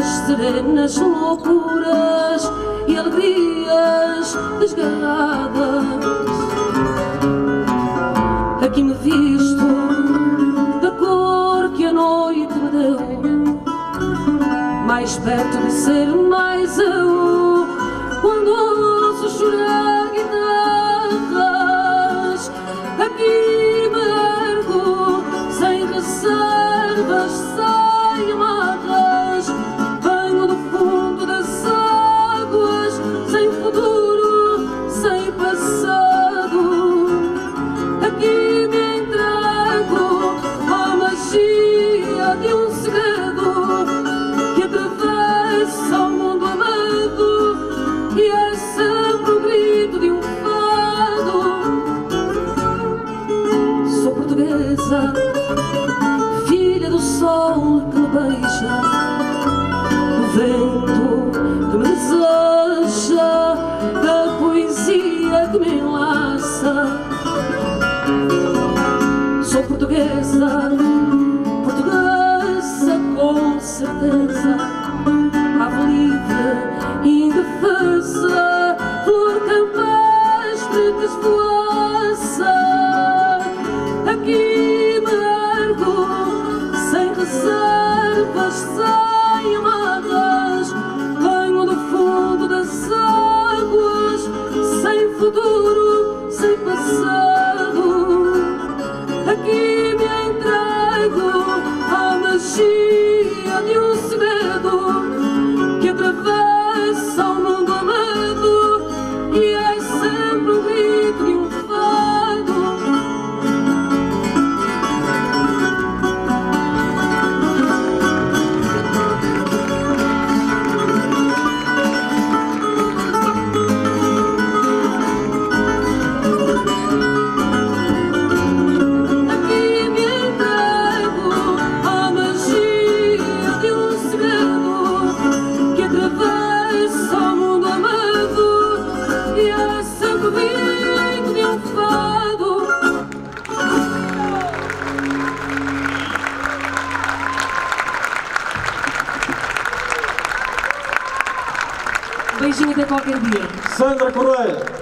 alegres, serenas, loucuras e alegrias desgarradas. Aqui me visto da cor que a noite me deu, mais perto de ser mais que me beija O vento que me deseja A poesia que me enlaça. Sou portuguesa, portuguesa com certeza. Beijinho até qualquer dia. Sandra Correia.